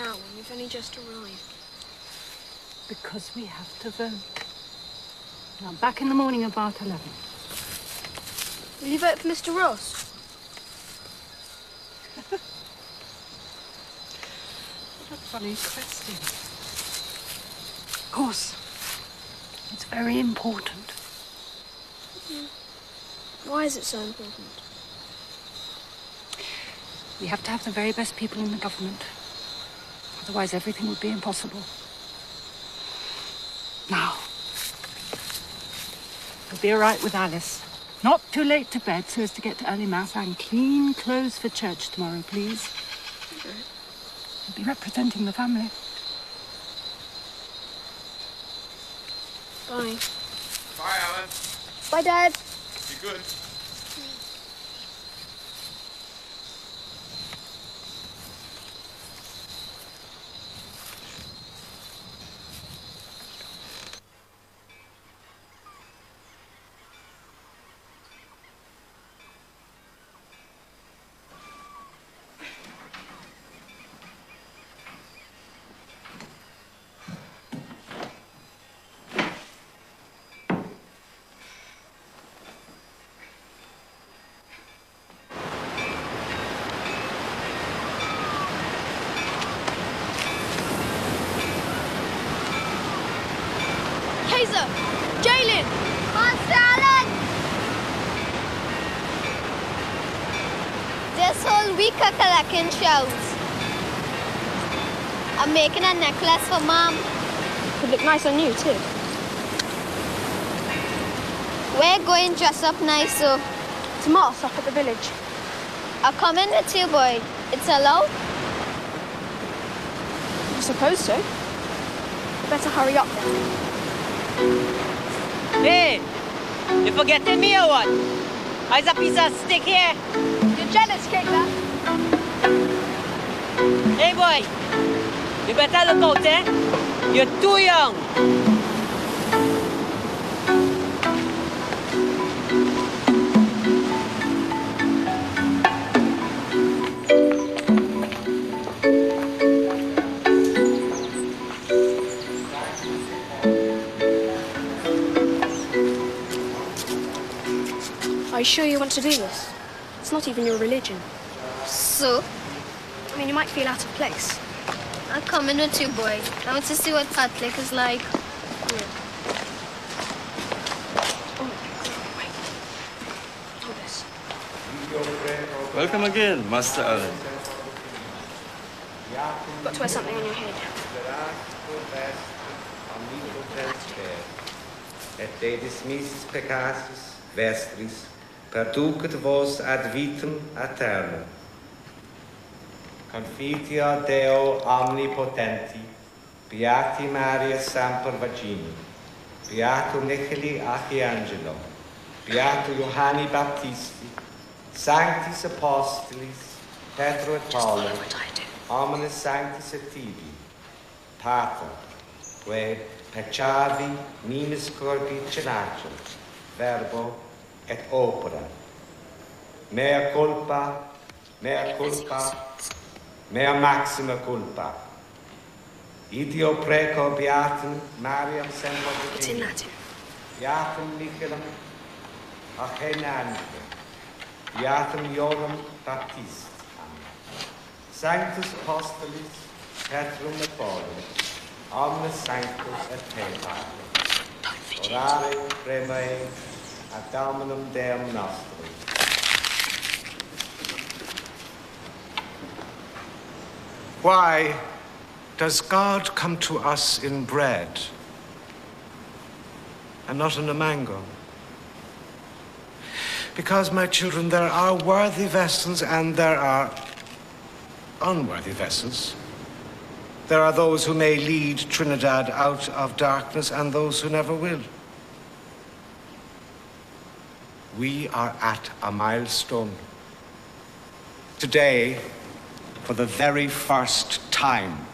now when we've only just arrived? Because we have to vote. Now, back in the morning about 11. Will you vote for Mr. Ross? What a funny question. Of course. It's very important. Mm-hmm. Why is it so important? We have to have the very best people in the government. Otherwise, everything would be impossible. Now, you'll be all right with Alice. Not too late to bed so as to get to early mass and clean clothes for church tomorrow, please. You'll be representing the family. Bye. Bye, Alan. Bye, Dad. Be good. Hazer! Jaillin! Master Alan! This whole week of collecting shells. I'm making a necklace for Mom. Would look nice on you, too. We're going dress up nice, so Tomorrow Mass up at the village. I'll come in with you, boy. It's allowed? I suppose so. Better hurry up then. Hey, you forgetting me or what? I's a piece of stick here. You're jealous, Caitlin. Hey boy, you better look out, eh? You're too young. Are you sure you want to do this? It's not even your religion. So, I mean, you might feel out of place. I'll come in with you, boy. I want to see what Catholic is like. Oh, Welcome again, Master Alan. Got to wear something on your head. et de dismissis peccatis vestris, perducat vos ad vitam aeternam. Confiteor Deo omnipotenti, Beati Maria Semper Virgini, Beato Nicholi Archangelo, Beato Johanni Baptisti, Sanctis Apostolis, Petro et Paulo, Hominis Sanctis et Tibi, Pater, que peccavi minus corpi cenacem, verbo et opera. Mea culpa, mea culpa, mea maxima culpa. Idio preco beatum Mariam semper beatum Nicolam Achenante, beatum Joram Baptist. Sanctus Apostolis Petrum et Paulum, omnes sanctus et peccatum. Orare premae ad Dominum Deum nostrum. Why does God come to us in bread and not in a mango? Because, my children, there are worthy vessels and there are unworthy vessels. There are those who may lead Trinidad out of darkness and those who never will. We are at a milestone. Today, for the very first time,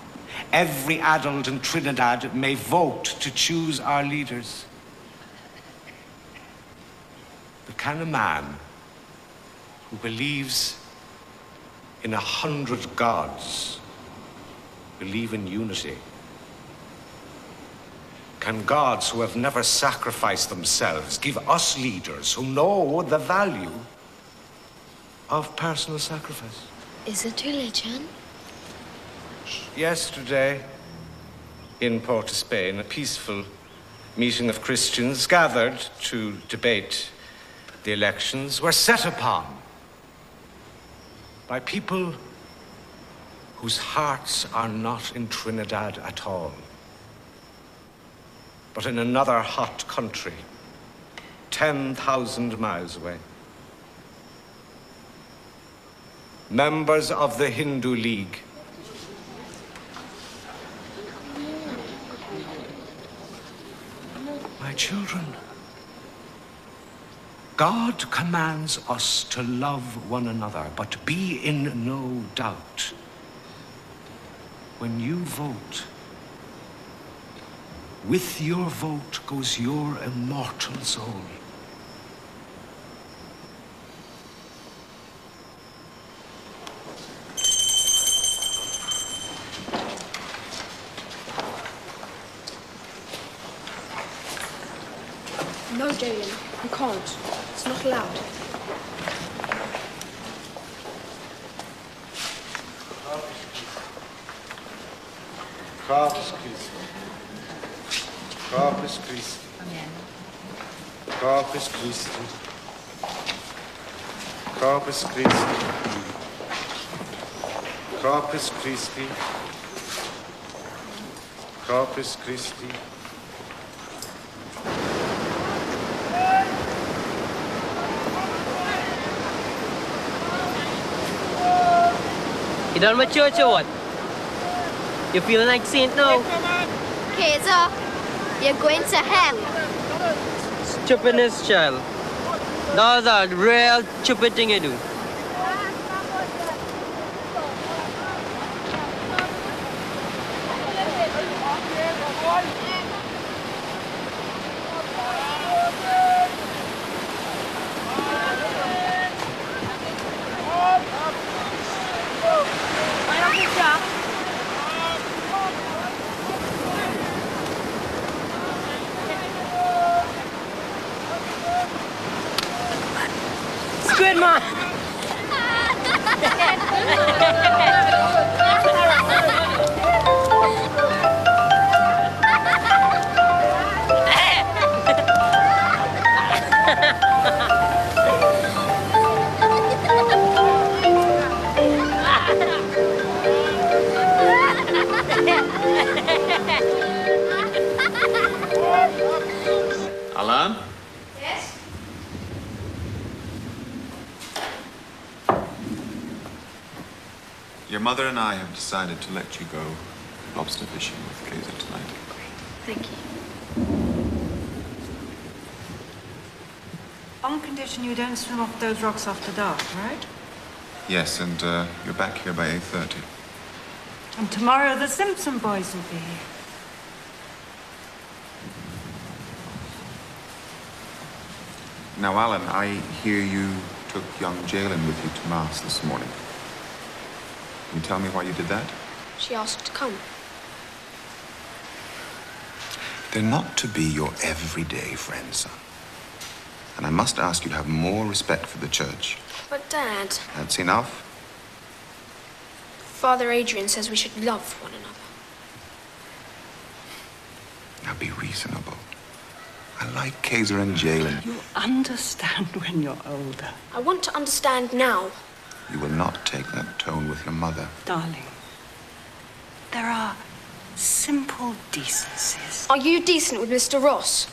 every adult in Trinidad may vote to choose our leaders. But can a man who believes in a hundred gods believe in unity? Can gods who have never sacrificed themselves give us leaders who know the value of personal sacrifice? Is it religion? Yesterday, in Port of Spain, a peaceful meeting of Christians gathered to debate the elections were set upon by people whose hearts are not in Trinidad at all, but in another hot country, 10,000 miles away. Members of the Hindu League. My children, God commands us to love one another, but be in no doubt. When you vote, with your vote goes your immortal soul. No, Jaillin, you can't. It's not allowed. Corpus Christi. Corpus Christi. Corpus Christi. Corpus Christi. Corpus Christi. Corpus Christi. You done with church or what? You feeling like saint now? Kaiser, you're going to hell. Stupidness, child. That's a real stupid thing you do. Mother and I have decided to let you go lobster fishing with Kaiser tonight. Great. Thank you. On condition you don't swim off those rocks after dark, right? Yes, and uh, you're back here by 8.30. And tomorrow the Simpson boys will be here. Now, Alan, I hear you took young Jaillin with you to Mass this morning. Can you tell me why you did that? She asked to come. They're not to be your everyday friends, son. And I must ask you to have more respect for the church. But, Dad, That's enough? Father Adrian says we should love one another. Now be reasonable. I like Kaiser and Jaillin. You'll understand when you're older. I want to understand now. You will not take that tone with your mother. Darling, there are simple decencies. Are you decent with Mr. Ross?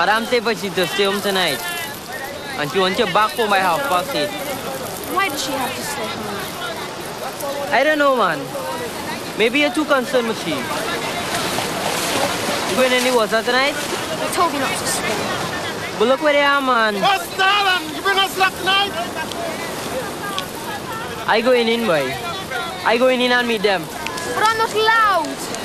Madam said for you to stay home tonight. And she wants you back home by half past eight. Why does she have to stay home? I don't know, man. Maybe you're too concerned with she. You going any water tonight? They told me not to stay. But look where they are, man. What's that? Um, you bring us luck tonight? I going in, in, boy. I going in and meet them. But I'm not allowed.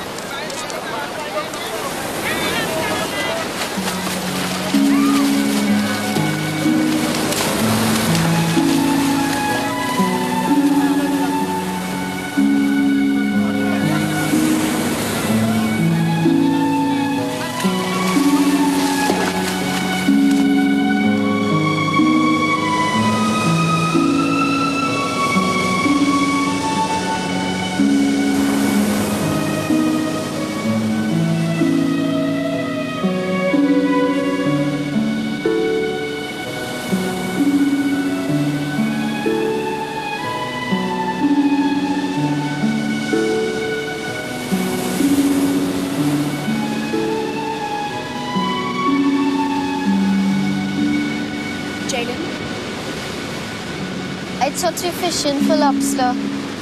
Fishing for lobster.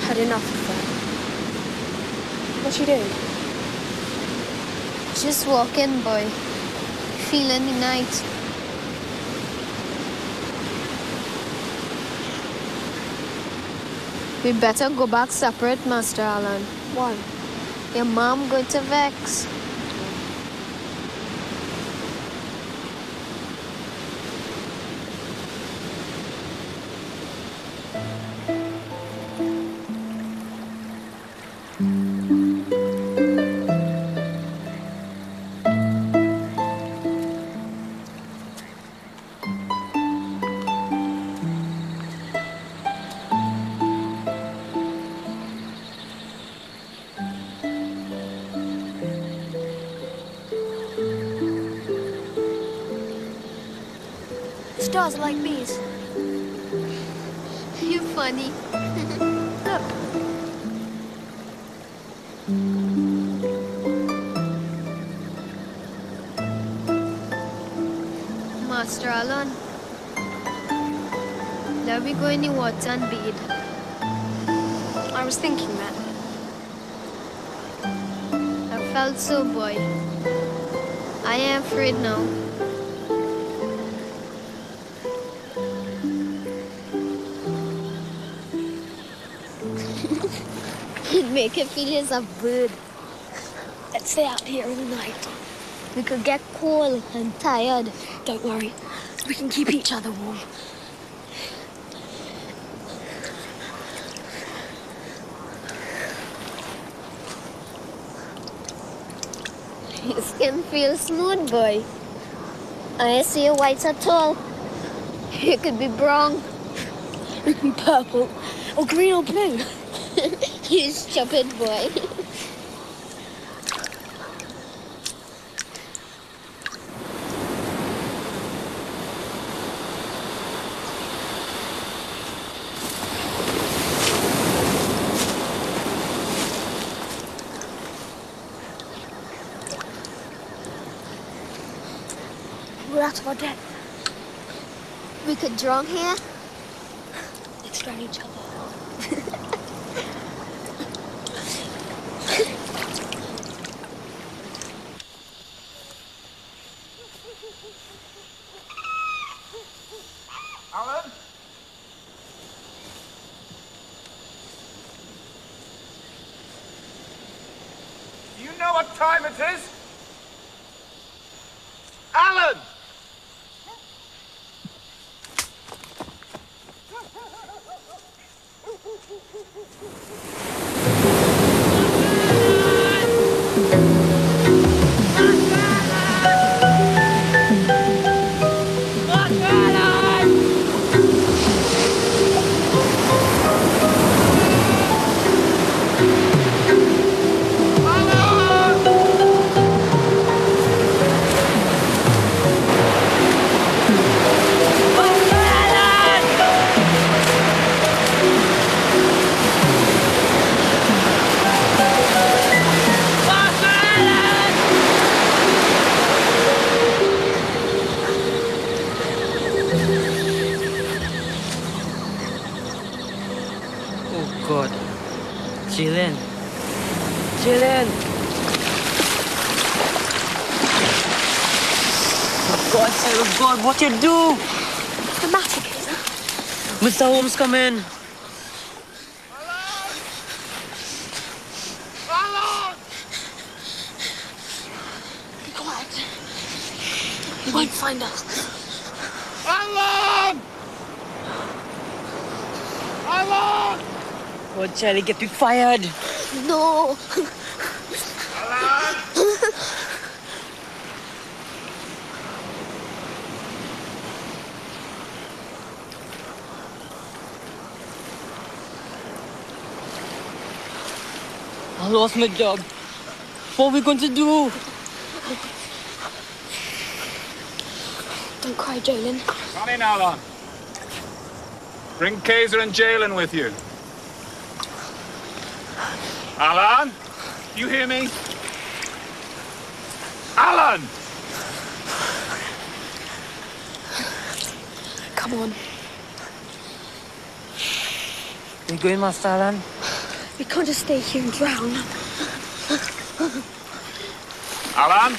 had enough of that. What you doing? Just walking, boy. Feeling the night. We better go back separate, Master Alan. Why? Your mom going to vex. Stars are like bees. You funny. Look, Master Alan. Let me go in the water and bathe. I was thinking that. I felt so, boy. I am afraid now. It make you feel a bird. Let's stay out here all night. We could get cold and tired. Don't worry. We can keep each other warm. Your skin feels smooth, boy. I see you white at all. You could be brown. We can be purple or green or blue. you stupid boy. We're out of our depth. We could drown here. Let's drown each other. Time it is? Us, God, what you do? What's the matter, Kaiser? Mr. Holmes, come in. Be quiet. He won't find us. Alan! Alan! God, Charlie, get you fired. No. I lost my job. What are we going to do? Don't cry, Jaillin. Come in, Alan. Bring Kaiser and Jaillin with you. Alan? You hear me? Alan! Come on. We going, Master Alan? We can't just stay here and drown. Alan?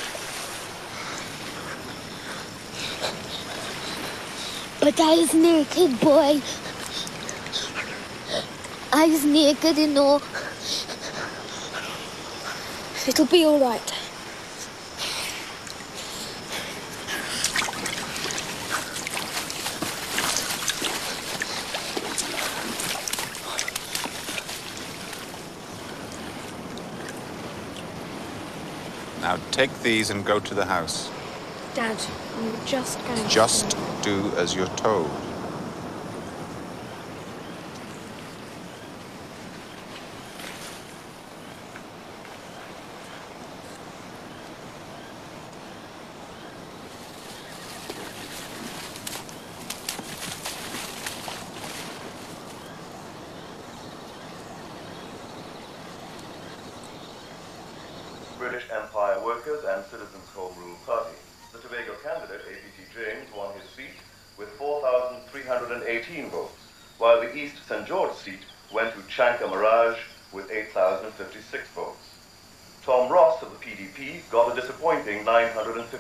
But I was naked, boy. I was naked, you know. It'll be all right. Now take these and go to the house. Dad, I'm just going to- Just do as you're told.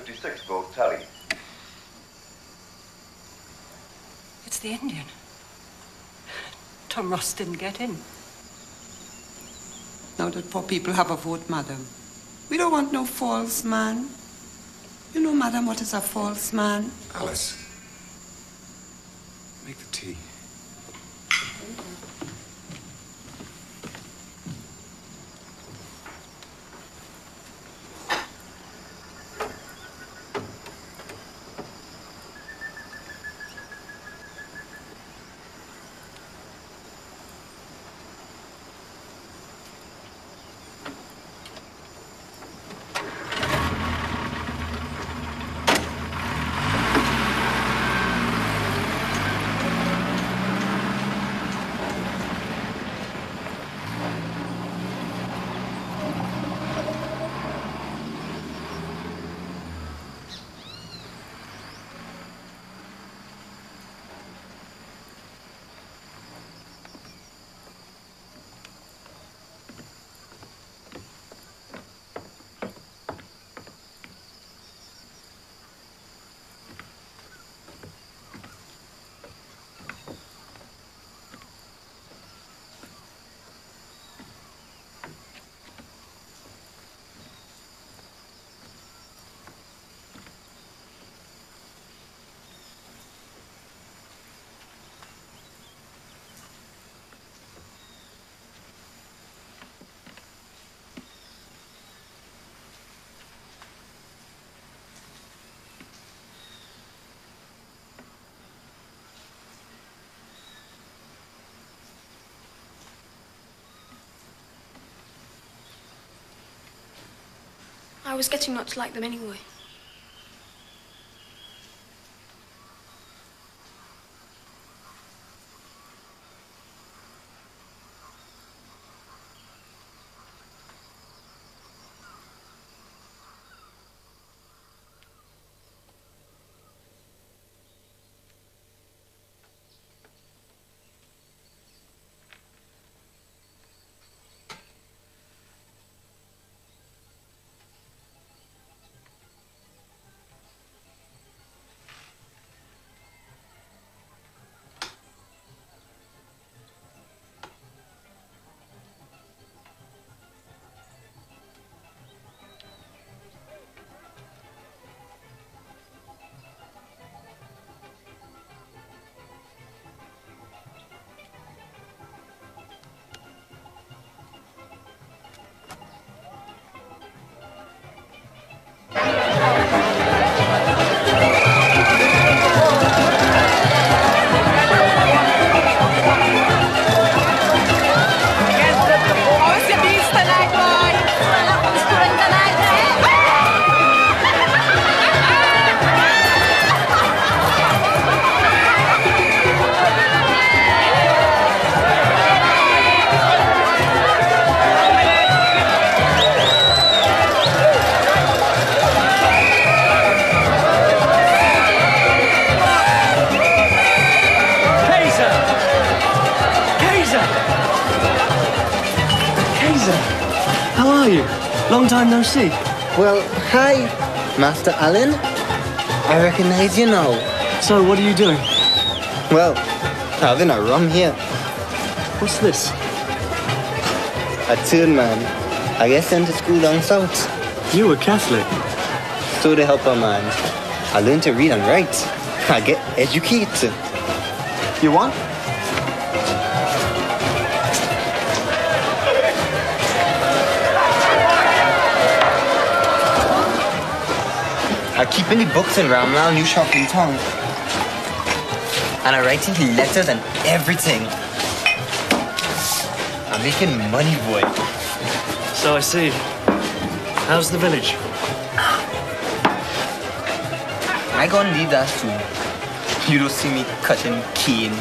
956 vote tally. It's the Indian. Tom Ross didn't get in. Now that poor people have a vote, madam. We don't want no false man. You know, madam, what is a false man? Alice. Make the tea. I was getting not to like them anyway. No see. Well, hi, Master Alan. I recognize you now. So, what are you doing? Well, having a rum here. What's this? A turn man. I guess sent to school down south. You were Catholic? So to help a man. I learned to read and write. I get educated. You want? I keep any books in Ramlal New Shop in town. And I write in letters and everything. I'm making money, boy. So I see. How's the village? I gonna leave that soon. You don't see me cutting cane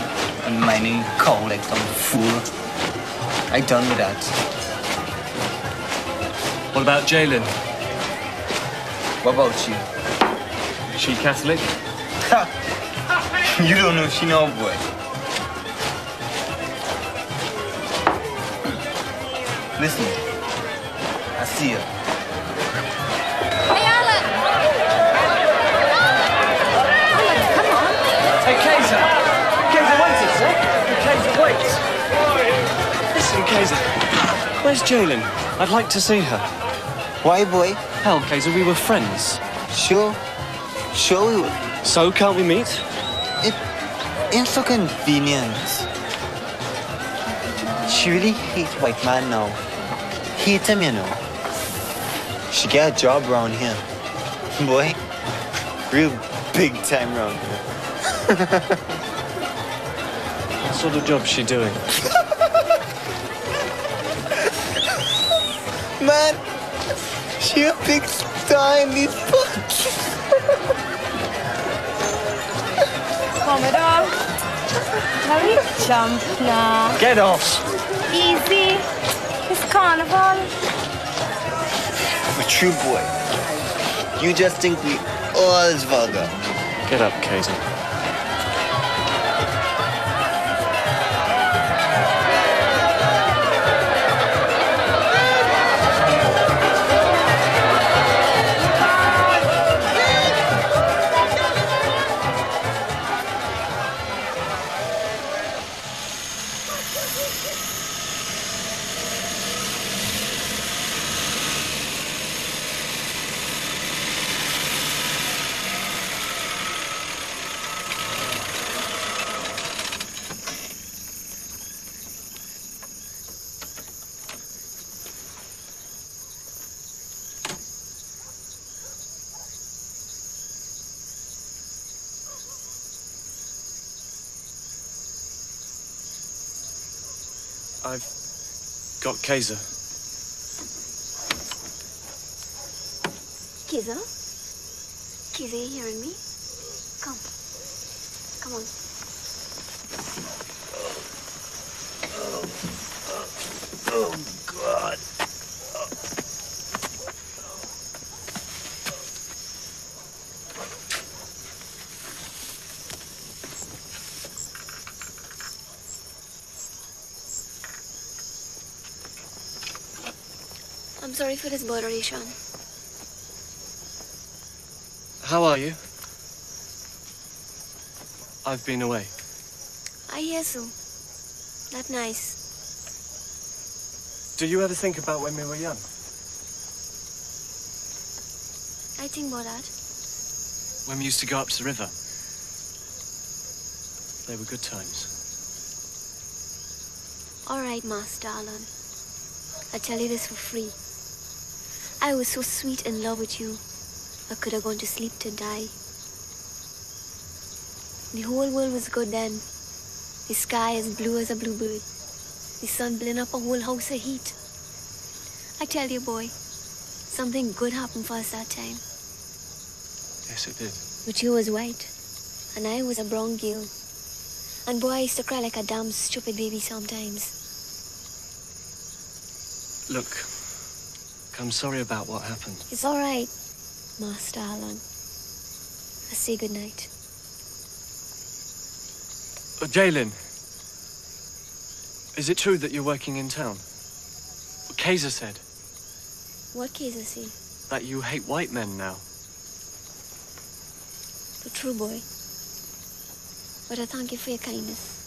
and mining coal like some fool. I done with that. What about Jaillin? What about you? Is she Catholic? you don't know she no boy. Listen, I see her. Hey, Alan! Alan, come on. Hey, Kaiser! Kaiser, wait a sec! Kaiser, wait! Listen, Kaiser. Where's Jaillin? I'd like to see her. Why, boy? Hell, Kaiser, we were friends. Sure. Sure we. So, can't we meet? It ain't so convenient. She really hates white man now. Hate him, you know. She get a job around here. Boy, real big time round here. What sort of job's she doing? Man, she a big star in these books. Commodore. Now we jump now. Get off! Easy. It's carnival. A true boy. You just think we all is vulgar. Get up, Kaiser. I've got Kaiser. Kaiser? Kaiser, you hearing me? Come. Come on. Oh, oh, oh God. I'm sorry for this botheration. How are you? I've been away. I hear so. Not nice. Do you ever think about when we were young? I think about that. When we used to go up to the river? They were good times. All right, Master Alan. I tell you this for free. I was so sweet in love with you. I could have gone to sleep to die. The whole world was good then. The sky as blue as a bluebird. The sun blowing up a whole house of heat. I tell you, boy, something good happened for us that time. Yes, it did. But you was white, and I was a brown girl. And boy, I used to cry like a damn stupid baby sometimes. Look, I'm sorry about what happened. It's all right, Master Alan. I say good night. Uh, Jaillin, is it true that you're working in town? What Kaiser said. What case said? That you hate white men now. The true boy. But I thank you for your kindness.